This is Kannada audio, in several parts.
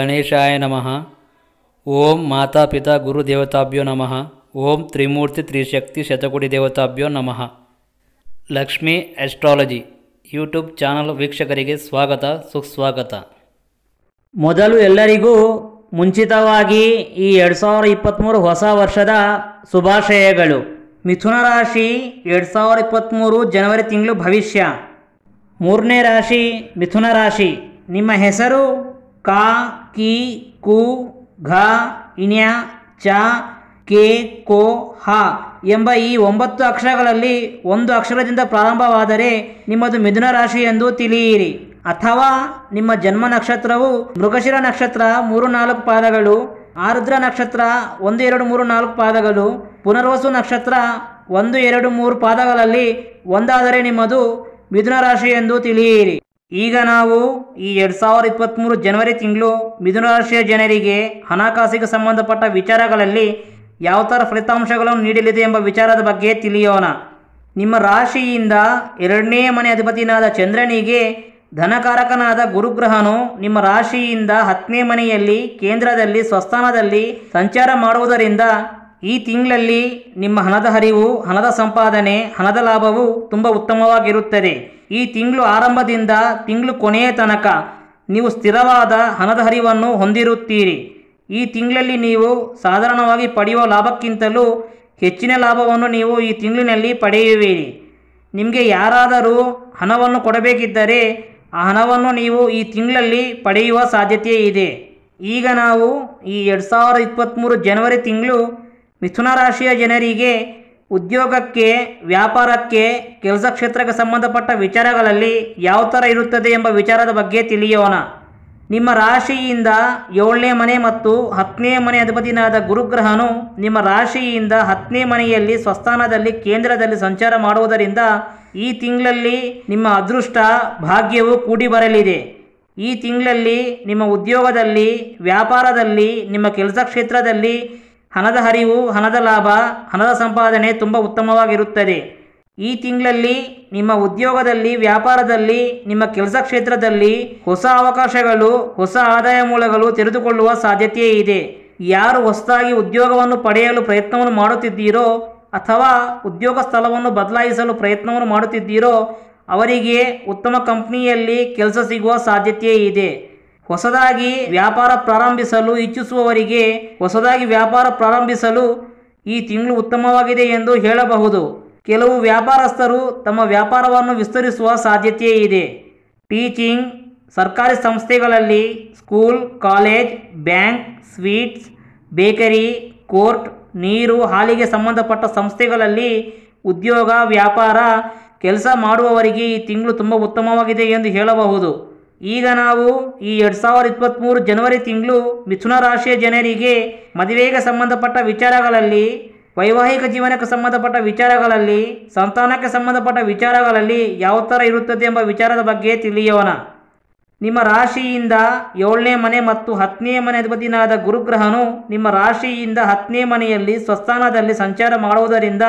ಗಣೇಶಾಯ ನಮಃ ಓಂ ಮಾತಾಪಿತಾ ಗುರುದೇವತಾಭ್ಯೋ ನಮಃ ಓಂ ತ್ರಿಮೂರ್ತಿ ತ್ರಿಶಕ್ತಿ ಶತಕೋಟಿ ದೇವತಾಭ್ಯೋ ನಮಃ ಲಕ್ಷ್ಮೀ ಆಸ್ಟ್ರಾಲಜಿ ಯೂಟ್ಯೂಬ್ ಚಾನಲ್ ವೀಕ್ಷಕರಿಗೆ ಸ್ವಾಗತ, ಸುಸ್ವಾಗತ. ಮೊದಲು ಎಲ್ಲರಿಗೂ ಮುಂಚಿತವಾಗಿ ಈ ಎರಡು ಸಾವಿರದ ಇಪ್ಪತ್ತ್ಮೂರು ಹೊಸ ವರ್ಷದ ಶುಭಾಶಯಗಳು. ಮಿಥುನ ರಾಶಿ ಎರಡು ಸಾವಿರದ ಇಪ್ಪತ್ತ್ಮೂರು ಜನವರಿ ತಿಂಗಳು ಭವಿಷ್ಯ. ಮೂರನೇ ರಾಶಿ ಮಿಥುನ ರಾಶಿ. ನಿಮ್ಮ ಹೆಸರು? ಕಾ, ಕಿ, ಕು, ಘ ಇಣ್ಯ ಚ, ಕೆ, ಕೋ, ಹ ಎಂಬ ಈ ಒಂಬತ್ತು ಅಕ್ಷರಗಳಲ್ಲಿ ಒಂದು ಅಕ್ಷರದಿಂದ ಪ್ರಾರಂಭವಾದರೆ ನಿಮ್ಮದು ಮಿಥುನ ರಾಶಿ ಎಂದು ತಿಳಿಯಿರಿ. ಅಥವಾ ನಿಮ್ಮ ಜನ್ಮ ನಕ್ಷತ್ರವು ಮೃಗಶಿರ ನಕ್ಷತ್ರ ಮೂರು ನಾಲ್ಕು ಪಾದಗಳು, ಆರುದ್ರ ನಕ್ಷತ್ರ ಒಂದು ಎರಡು ಮೂರು ನಾಲ್ಕು ಪಾದಗಳು, ಪುನರ್ವಸು ನಕ್ಷತ್ರ ಒಂದು ಎರಡು ಮೂರು ಪಾದಗಳಲ್ಲಿ ಒಂದಾದರೆ ನಿಮ್ಮದು ಮಿಥುನ ರಾಶಿ ಎಂದು ತಿಳಿಯಿರಿ. ಈಗ ನಾವು ಈ ಎರಡು ಸಾವಿರದ ಇಪ್ಪತ್ತ್ಮೂರು ಜನವರಿ ತಿಂಗಳು ಮಿಥುನ ರಾಶಿಯ ಜನರಿಗೆ ಹಣಕಾಸಿಗೆ ಸಂಬಂಧಪಟ್ಟ ವಿಚಾರಗಳಲ್ಲಿ ಯಾವ ಥರ ಫಲಿತಾಂಶಗಳನ್ನು ನೀಡಲಿದೆ ಎಂಬ ವಿಚಾರದ ಬಗ್ಗೆ ತಿಳಿಯೋಣ. ನಿಮ್ಮ ರಾಶಿಯಿಂದ ಎರಡನೇ ಮನೆ ಅಧಿಪತಿನಾದ ಚಂದ್ರನಿಗೆ ಧನಕಾರಕನಾದ ಗುರುಗ್ರಹನು ನಿಮ್ಮ ರಾಶಿಯಿಂದ ಹತ್ತನೇ ಮನೆಯಲ್ಲಿ ಕೇಂದ್ರದಲ್ಲಿ, ಸ್ವಸ್ಥಾನದಲ್ಲಿ ಸಂಚಾರ ಮಾಡುವುದರಿಂದ ಈ ತಿಂಗಳಲ್ಲಿ ನಿಮ್ಮ ಹಣದ ಹರಿವು, ಹಣದ ಸಂಪಾದನೆ, ಹಣದ ಲಾಭವು ತುಂಬ ಉತ್ತಮವಾಗಿರುತ್ತದೆ. ಈ ತಿಂಗಳು ಆರಂಭದಿಂದ ತಿಂಗಳು ಕೊನೆಯ ತನಕ ನೀವು ಸ್ಥಿರವಾದ ಹಣದ ಹರಿವನ್ನು ಹೊಂದಿರುತ್ತೀರಿ. ಈ ತಿಂಗಳಲ್ಲಿ ನೀವು ಸಾಧಾರಣವಾಗಿ ಪಡೆಯುವ ಲಾಭಕ್ಕಿಂತಲೂ ಹೆಚ್ಚಿನ ಲಾಭವನ್ನು ನೀವು ಈ ತಿಂಗಳಿನಲ್ಲಿ ಪಡೆಯುವಿರಿ. ನಿಮಗೆ ಯಾರಾದರೂ ಹಣವನ್ನು ಕೊಡಬೇಕಿದ್ದರೆ ಆ ಹಣವನ್ನು ನೀವು ಈ ತಿಂಗಳಲ್ಲಿ ಪಡೆಯುವ ಸಾಧ್ಯತೆ ಇದೆ ಈಗ ನಾವು ಈ ಎರಡು ಸಾವಿರದ ಇಪ್ಪತ್ತ್ಮೂರು ಜನವರಿ ತಿಂಗಳು ಮಿಥುನ ರಾಶಿಯ ಜನರಿಗೆ ಉದ್ಯೋಗಕ್ಕೆ, ವ್ಯಾಪಾರಕ್ಕೆ, ಕೆಲಸ ಕ್ಷೇತ್ರಕ್ಕೆ ಸಂಬಂಧಪಟ್ಟ ವಿಚಾರಗಳಲ್ಲಿ ಯಾವ ಥರ ಇರುತ್ತದೆ ಎಂಬ ವಿಚಾರದ ಬಗ್ಗೆ ತಿಳಿಯೋಣ. ನಿಮ್ಮ ರಾಶಿಯಿಂದ ಏಳನೇ ಮನೆ ಮತ್ತು ಹತ್ತನೇ ಮನೆ ಅಧಿಪತಿನಾದ ಗುರುಗ್ರಹನು ನಿಮ್ಮ ರಾಶಿಯಿಂದ ಹತ್ತನೇ ಮನೆಯಲ್ಲಿ ಸ್ವಸ್ಥಾನದಲ್ಲಿ, ಕೇಂದ್ರದಲ್ಲಿ ಸಂಚಾರ ಮಾಡುವುದರಿಂದ ಈ ತಿಂಗಳಲ್ಲಿ ನಿಮ್ಮ ಅದೃಷ್ಟ, ಭಾಗ್ಯವು ಕೂಡಿ ಬರಲಿದೆ. ಈ ತಿಂಗಳಲ್ಲಿ ನಿಮ್ಮ ಉದ್ಯೋಗದಲ್ಲಿ, ವ್ಯಾಪಾರದಲ್ಲಿ, ನಿಮ್ಮ ಕೆಲಸ ಕ್ಷೇತ್ರದಲ್ಲಿ ಹಣದ ಹರಿವು, ಹಣದ ಲಾಭ, ಹಣದ ಸಂಪಾದನೆ ತುಂಬ ಉತ್ತಮವಾಗಿರುತ್ತದೆ. ಈ ತಿಂಗಳಲ್ಲಿ ನಿಮ್ಮ ಉದ್ಯೋಗದಲ್ಲಿ, ವ್ಯಾಪಾರದಲ್ಲಿ, ನಿಮ್ಮ ಕೆಲಸ ಕ್ಷೇತ್ರದಲ್ಲಿ ಹೊಸ ಅವಕಾಶಗಳು, ಹೊಸ ಆದಾಯ ಮೂಲಗಳು ತೆರೆದುಕೊಳ್ಳುವ ಸಾಧ್ಯತೆ ಇದೆ. ಯಾರು ಹೊಸದಾಗಿ ಉದ್ಯೋಗವನ್ನು ಪಡೆಯಲು ಪ್ರಯತ್ನವನ್ನು ಮಾಡುತ್ತಿದ್ದೀರೋ ಅಥವಾ ಉದ್ಯೋಗ ಸ್ಥಳವನ್ನು ಬದಲಾಯಿಸಲು ಪ್ರಯತ್ನವನ್ನು ಮಾಡುತ್ತಿದ್ದೀರೋ ಅವರಿಗೆ ಉತ್ತಮ ಕಂಪ್ನಿಯಲ್ಲಿ ಕೆಲಸ ಸಿಗುವ ಸಾಧ್ಯತೆ ಇದೆ. ಹೊಸದಾಗಿ ವ್ಯಾಪಾರ ಪ್ರಾರಂಭಿಸಲು ಇಚ್ಛಿಸುವವರಿಗೆ ಹೊಸದಾಗಿ ವ್ಯಾಪಾರ ಪ್ರಾರಂಭಿಸಲು ಈ ತಿಂಗಳು ಉತ್ತಮವಾಗಿದೆ ಎಂದು ಹೇಳಬಹುದು. ಕೆಲವು ವ್ಯಾಪಾರಸ್ಥರು ತಮ್ಮ ವ್ಯಾಪಾರವನ್ನು ವಿಸ್ತರಿಸುವ ಸಾಧ್ಯತೆ ಇದೆ. ಟೀಚಿಂಗ್ ಸರ್ಕಾರಿ ಸಂಸ್ಥೆಗಳಲ್ಲಿ school, college, bank, sweets, bakery, court, ನೀರು, ಹಾಲಿಗೆ ಸಂಬಂಧಪಟ್ಟ ಸಂಸ್ಥೆಗಳಲ್ಲಿ ಉದ್ಯೋಗ, ವ್ಯಾಪಾರ, ಕೆಲಸ ಮಾಡುವವರಿಗೆ ಈ ತಿಂಗಳು ತುಂಬ ಉತ್ತಮವಾಗಿದೆ ಎಂದು ಹೇಳಬಹುದು. ಈಗ ನಾವು ಈ ಎರಡು ಸಾವಿರದ ಇಪ್ಪತ್ತ್ಮೂರು ಜನವರಿ ತಿಂಗಳು ಮಿಥುನ ರಾಶಿಯ ಜನರಿಗೆ ಮದುವೆಗೆ ಸಂಬಂಧಪಟ್ಟ ವಿಚಾರಗಳಲ್ಲಿ, ವೈವಾಹಿಕ ಜೀವನಕ್ಕೆ ಸಂಬಂಧಪಟ್ಟ ವಿಚಾರಗಳಲ್ಲಿ, ಸಂತಾನಕ್ಕೆ ಸಂಬಂಧಪಟ್ಟ ವಿಚಾರಗಳಲ್ಲಿ ಯಾವ ಥರ ಇರುತ್ತದೆ ಎಂಬ ವಿಚಾರದ ಬಗ್ಗೆ ತಿಳಿಯೋಣ. ನಿಮ್ಮ ರಾಶಿಯಿಂದ ಏಳನೇ ಮನೆ ಮತ್ತು ಹತ್ತನೇ ಮನೆ ಅಧಿಪತಿನಾದ ಗುರುಗ್ರಹನು ನಿಮ್ಮ ರಾಶಿಯಿಂದ ಹತ್ತನೇ ಮನೆಯಲ್ಲಿ ಸ್ವಸ್ಥಾನದಲ್ಲಿ ಸಂಚಾರ ಮಾಡುವುದರಿಂದ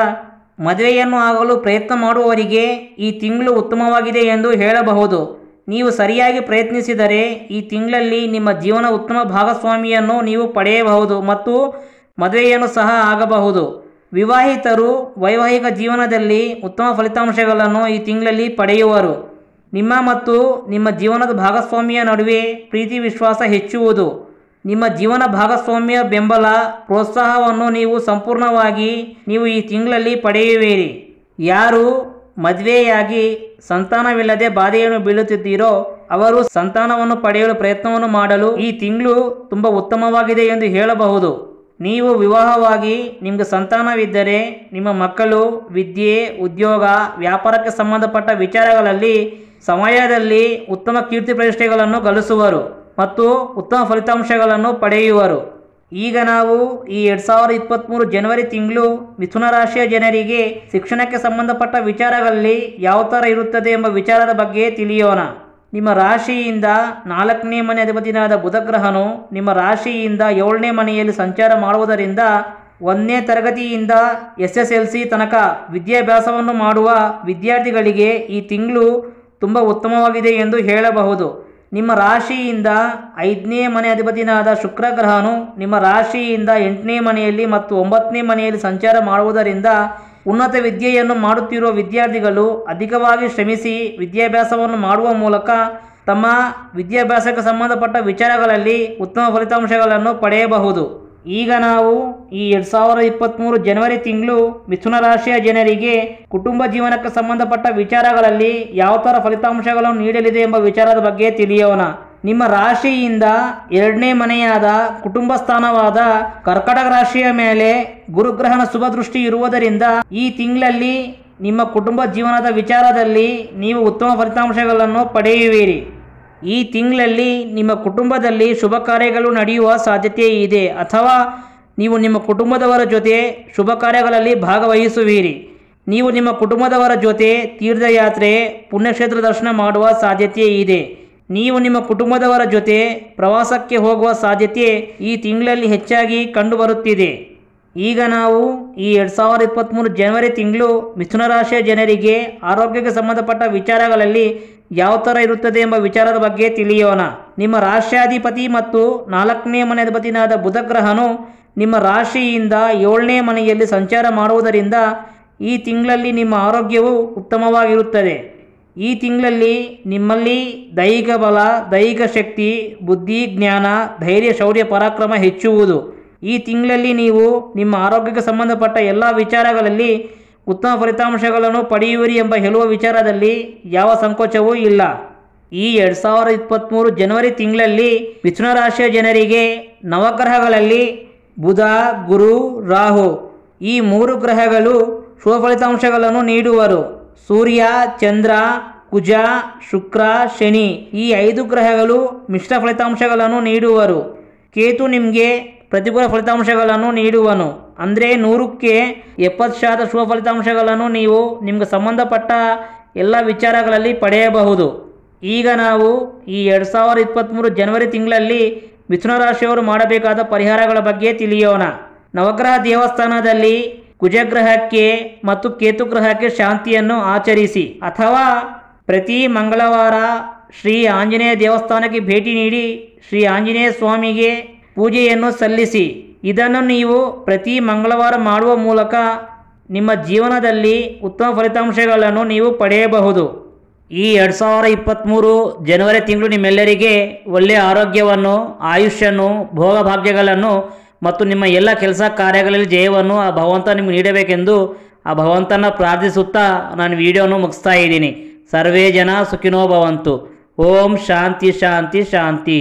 ಮದುವೆಯನ್ನು ಆಗಲು ಪ್ರಯತ್ನ ಮಾಡುವವರಿಗೆ ಈ ತಿಂಗಳು ಉತ್ತಮವಾಗಿದೆ ಎಂದು ಹೇಳಬಹುದು. ನೀವು ಸರಿಯಾಗಿ ಪ್ರಯತ್ನಿಸಿದರೆ ಈ ತಿಂಗಳಲ್ಲಿ ನಿಮ್ಮ ಜೀವನ ಉತ್ತಮ ಭಾಗಸ್ವಾಮಿಯನ್ನು ನೀವು ಪಡೆಯಬಹುದು ಮತ್ತು ಮದುವೆಯನ್ನು ಸಹ ಆಗಬಹುದು. ವಿವಾಹಿತರು ವೈವಾಹಿಕ ಜೀವನದಲ್ಲಿ ಉತ್ತಮ ಫಲಿತಾಂಶಗಳನ್ನು ಈ ತಿಂಗಳಲ್ಲಿ ಪಡೆಯುವರು. ನಿಮ್ಮ ಮತ್ತು ನಿಮ್ಮ ಜೀವನದ ಭಾಗಸ್ವಾಮಿಯ ನಡುವೆ ಪ್ರೀತಿ ವಿಶ್ವಾಸ ಹೆಚ್ಚುವುದು. ನಿಮ್ಮ ಜೀವನ ಭಾಗಸ್ವಾಮ್ಯ ಬೆಂಬಲ, ಪ್ರೋತ್ಸಾಹವನ್ನು ನೀವು ಸಂಪೂರ್ಣವಾಗಿ ನೀವು ಈ ತಿಂಗಳಲ್ಲಿ ಪಡೆಯುವಿರಿ. ಯಾರು ಮದುವೆಯಾಗಿ ಸಂತಾನವಿಲ್ಲದೆ ಬಾಧೆಯನ್ನು ಬೀಳುತ್ತಿದ್ದೀರೋ, ಅವರು ಸಂತಾನವನ್ನು ಪಡೆಯಲು ಪ್ರಯತ್ನವನ್ನು ಮಾಡಲು ಈ ತಿಂಗಳು ತುಂಬ ಉತ್ತಮವಾಗಿದೆ ಎಂದು ಹೇಳಬಹುದು. ನೀವು ವಿವಾಹವಾಗಿ ನಿಮಗೆ ಸಂತಾನವಿದ್ದರೆ ನಿಮ್ಮ ಮಕ್ಕಳು ವಿದ್ಯೆ, ಉದ್ಯೋಗ, ವ್ಯಾಪಾರಕ್ಕೆ ಸಂಬಂಧಪಟ್ಟ ವಿಚಾರಗಳಲ್ಲಿ ಸಮಯದಲ್ಲಿ ಉತ್ತಮ ಕೀರ್ತಿ ಪ್ರತಿಷ್ಠೆಗಳನ್ನು ಗಳಿಸುವರು ಮತ್ತು ಉತ್ತಮ ಫಲಿತಾಂಶಗಳನ್ನು ಪಡೆಯುವರು. ಈಗ ನಾವು ಈ ಎರಡು ಸಾವಿರದ ಇಪ್ಪತ್ತ್ಮೂರು ಜನವರಿ ತಿಂಗಳು ಮಿಥುನ ರಾಶಿಯ ಜನರಿಗೆ ಶಿಕ್ಷಣಕ್ಕೆ ಸಂಬಂಧಪಟ್ಟ ವಿಚಾರಗಳಲ್ಲಿ ಯಾವ ಥರ ಇರುತ್ತದೆ ಎಂಬ ವಿಚಾರದ ಬಗ್ಗೆ ತಿಳಿಯೋಣ. ನಿಮ್ಮ ರಾಶಿಯಿಂದ ನಾಲ್ಕನೇ ಮನೆ ಅಧಿಪತಿನಾದ ಬುಧಗ್ರಹನು ನಿಮ್ಮ ರಾಶಿಯಿಂದ ಏಳನೇ ಮನೆಯಲ್ಲಿ ಸಂಚಾರ ಮಾಡುವುದರಿಂದ ಒಂದನೇ ತರಗತಿಯಿಂದ ಎಸ್ ಎಸ್ ಎಲ್ ಸಿ ತನಕ ವಿದ್ಯಾಭ್ಯಾಸವನ್ನು ಮಾಡುವ ವಿದ್ಯಾರ್ಥಿಗಳಿಗೆ ಈ ತಿಂಗಳು ತುಂಬ ಉತ್ತಮವಾಗಿದೆ ಎಂದು ಹೇಳಬಹುದು. ನಿಮ್ಮ ರಾಶಿಯಿಂದ ಐದನೇ ಮನೆ ಅಧಿಪತಿನಾದ ಶುಕ್ರ ಗ್ರಹನು ನಿಮ್ಮ ರಾಶಿಯಿಂದ ಎಂಟನೇ ಮನೆಯಲ್ಲಿ ಮತ್ತು ಒಂಬತ್ತನೇ ಮನೆಯಲ್ಲಿ ಸಂಚಾರ ಮಾಡುವುದರಿಂದ ಉನ್ನತ ವಿದ್ಯೆಯನ್ನು ಮಾಡುತ್ತಿರುವ ವಿದ್ಯಾರ್ಥಿಗಳು ಅಧಿಕವಾಗಿ ಶ್ರಮಿಸಿ ವಿದ್ಯಾಭ್ಯಾಸವನ್ನು ಮಾಡುವ ಮೂಲಕ ತಮ್ಮ ವಿದ್ಯಾಭ್ಯಾಸಕ್ಕೆ ಸಂಬಂಧಪಟ್ಟ ವಿಚಾರಗಳಲ್ಲಿ ಉತ್ತಮ ಫಲಿತಾಂಶಗಳನ್ನು ಪಡೆಯಬಹುದು. ಈಗ ನಾವು ಈ ಎರಡು ಸಾವಿರದ ಇಪ್ಪತ್ತ್ಮೂರು ಜನವರಿ ತಿಂಗಳು ಮಿಥುನ ರಾಶಿಯ ಜನರಿಗೆ ಕುಟುಂಬ ಜೀವನಕ್ಕೆ ಸಂಬಂಧಪಟ್ಟ ವಿಚಾರಗಳಲ್ಲಿ ಯಾವ ಥರ ಫಲಿತಾಂಶಗಳನ್ನು ನೀಡಲಿದೆ ಎಂಬ ವಿಚಾರದ ಬಗ್ಗೆ ತಿಳಿಯೋಣ. ನಿಮ್ಮ ರಾಶಿಯಿಂದ ಎರಡನೇ ಮನೆಯಾದ ಕುಟುಂಬ ಸ್ಥಾನವಾದ ಕರ್ಕಟಕ ರಾಶಿಯ ಮೇಲೆ ಗುರುಗ್ರಹಣ ಶುಭ ದೃಷ್ಟಿ ಇರುವುದರಿಂದ ಈ ತಿಂಗಳಲ್ಲಿ ನಿಮ್ಮ ಕುಟುಂಬ ಜೀವನದ ವಿಚಾರದಲ್ಲಿ ನೀವು ಉತ್ತಮ ಫಲಿತಾಂಶಗಳನ್ನು ಪಡೆಯುವಿರಿ. ಈ ತಿಂಗಳಲ್ಲಿ ನಿಮ್ಮ ಕುಟುಂಬದಲ್ಲಿ ಶುಭ ಕಾರ್ಯಗಳು ನಡೆಯುವ ಸಾಧ್ಯತೆ ಇದೆ. ಅಥವಾ ನೀವು ನಿಮ್ಮ ಕುಟುಂಬದವರ ಜೊತೆ ಶುಭ ಕಾರ್ಯಗಳಲ್ಲಿ ಭಾಗವಹಿಸುವಿರಿ. ನೀವು ನಿಮ್ಮ ಕುಟುಂಬದವರ ಜೊತೆ ತೀರ್ಥಯಾತ್ರೆ, ಪುಣ್ಯಕ್ಷೇತ್ರ ದರ್ಶನ ಮಾಡುವ ಸಾಧ್ಯತೆ ಇದೆ. ನೀವು ನಿಮ್ಮ ಕುಟುಂಬದವರ ಜೊತೆ ಪ್ರವಾಸಕ್ಕೆ ಹೋಗುವ ಸಾಧ್ಯತೆ ಈ ತಿಂಗಳಲ್ಲಿ ಹೆಚ್ಚಾಗಿ ಕಂಡುಬರುತ್ತಿದೆ. ಈಗ ನಾವು ಈ ಎರಡು ಸಾವಿರದ ಇಪ್ಪತ್ತ್ಮೂರು ಜನವರಿ ತಿಂಗಳು ಮಿಥುನ ರಾಶಿಯ ಜನರಿಗೆ ಆರೋಗ್ಯಕ್ಕೆ ಸಂಬಂಧಪಟ್ಟ ವಿಚಾರಗಳಲ್ಲಿ ಯಾವ ಥರ ಇರುತ್ತದೆ ಎಂಬ ವಿಚಾರದ ಬಗ್ಗೆ ತಿಳಿಯೋಣ. ನಿಮ್ಮ ರಾಷ್ಟ್ರಾಧಿಪತಿ ಮತ್ತು ನಾಲ್ಕನೇ ಮನೆ ಅಧಿಪತಿನಾದ ಬುಧ ಗ್ರಹನು ನಿಮ್ಮ ರಾಶಿಯಿಂದ ಏಳನೇ ಮನೆಯಲ್ಲಿ ಸಂಚಾರ ಮಾಡುವುದರಿಂದ ಈ ತಿಂಗಳಲ್ಲಿ ನಿಮ್ಮ ಆರೋಗ್ಯವು ಉತ್ತಮವಾಗಿರುತ್ತದೆ. ಈ ತಿಂಗಳಲ್ಲಿ ನಿಮ್ಮಲ್ಲಿ ದೈಹಿಕ ಬಲ, ದೈಹಿಕ ಶಕ್ತಿ, ಬುದ್ಧಿ, ಜ್ಞಾನ, ಧೈರ್ಯ, ಶೌರ್ಯ, ಪರಾಕ್ರಮ ಹೆಚ್ಚುವುದು. ಈ ತಿಂಗಳಲ್ಲಿ ನೀವು ನಿಮ್ಮ ಆರೋಗ್ಯಕ್ಕೆ ಸಂಬಂಧಪಟ್ಟ ಎಲ್ಲ ವಿಚಾರಗಳಲ್ಲಿ ಉತ್ತಮ ಫಲಿತಾಂಶಗಳನ್ನು ಪಡೆಯುವಿರಿ ಎಂಬ ಹೇಳುವ ವಿಚಾರದಲ್ಲಿ ಯಾವ ಸಂಕೋಚವೂ ಇಲ್ಲ. ಈ ಎರಡು ಸಾವಿರದ ಇಪ್ಪತ್ತ್ಮೂರು ಜನವರಿ ತಿಂಗಳಲ್ಲಿ ಮಿಥುನ ರಾಶಿಯ ಜನರಿಗೆ ನವಗ್ರಹಗಳಲ್ಲಿ ಬುಧ, ಗುರು, ರಾಹು ಈ ಮೂರು ಗ್ರಹಗಳು ಶುಭ ಫಲಿತಾಂಶಗಳನ್ನು ನೀಡುವರು. ಸೂರ್ಯ, ಚಂದ್ರ, ಕುಜ, ಶುಕ್ರ, ಶನಿ ಈ ಐದು ಗ್ರಹಗಳು ಮಿಶ್ರ ಫಲಿತಾಂಶಗಳನ್ನು ನೀಡುವರು. ಕೇತು ನಿಮಗೆ ಪ್ರತಿಕೂಲ ಫಲಿತಾಂಶಗಳನ್ನು ನೀಡುವನು. ಅಂದರೆ ನೂರಕ್ಕೆ ಎಪ್ಪತ್ತು ಶಾತ ಶುಭ ಫಲಿತಾಂಶಗಳನ್ನು ನೀವು ನಿಮಗೆ ಸಂಬಂಧಪಟ್ಟ ಎಲ್ಲ ವಿಚಾರಗಳಲ್ಲಿ ಪಡೆಯಬಹುದು. ಈಗ ನಾವು ಈ ಎರಡು ಸಾವಿರದ ಇಪ್ಪತ್ತ್ಮೂರು ಜನವರಿ ತಿಂಗಳಲ್ಲಿ ಮಿಥುನ ರಾಶಿಯವರು ಮಾಡಬೇಕಾದ ಪರಿಹಾರಗಳ ಬಗ್ಗೆ ತಿಳಿಯೋಣ. ನವಗ್ರಹ ದೇವಸ್ಥಾನದಲ್ಲಿ ಕುಜಗ್ರಹಕ್ಕೆ ಮತ್ತು ಕೇತುಗ್ರಹಕ್ಕೆ ಶಾಂತಿಯನ್ನು ಆಚರಿಸಿ. ಅಥವಾ ಪ್ರತಿ ಮಂಗಳವಾರ ಶ್ರೀ ಆಂಜನೇಯ ದೇವಸ್ಥಾನಕ್ಕೆ ಭೇಟಿ ನೀಡಿ ಶ್ರೀ ಆಂಜನೇಯ ಸ್ವಾಮಿಗೆ ಪೂಜೆಯನ್ನು ಸಲ್ಲಿಸಿ. ಇದನ್ನು ನೀವು ಪ್ರತಿ ಮಂಗಳವಾರ ಮಾಡುವ ಮೂಲಕ ನಿಮ್ಮ ಜೀವನದಲ್ಲಿ ಉತ್ತಮ ಫಲಿತಾಂಶಗಳನ್ನು ನೀವು ಪಡೆಯಬಹುದು. ಈ ಎರಡು ಸಾವಿರ ಇಪ್ಪತ್ತ್ಮೂರು ಜನವರಿ ತಿಂಗಳು ನಿಮ್ಮೆಲ್ಲರಿಗೆ ಒಳ್ಳೆಯ ಆರೋಗ್ಯವನ್ನು ಆಯುಷ್ಯನ್ನು ಭೋಗಭಾಗ್ಯಗಳನ್ನು ಮತ್ತು ನಿಮ್ಮ ಎಲ್ಲ ಕೆಲಸ ಕಾರ್ಯಗಳಲ್ಲಿ ಜಯವನ್ನು ಆ ಭಗವಂತ ನಿಮಗೆ ನೀಡಬೇಕೆಂದು ಆ ಭಗವಂತನ ಪ್ರಾರ್ಥಿಸುತ್ತಾ ನಾನು ವಿಡಿಯೋನು ಮುಗಿಸ್ತಾ ಇದ್ದೀನಿ. ಸರ್ವೇ ಜನ ಸುಖಿನೋ ಭವಂತು. ಓಂ ಶಾಂತಿ ಶಾಂತಿ ಶಾಂತಿ.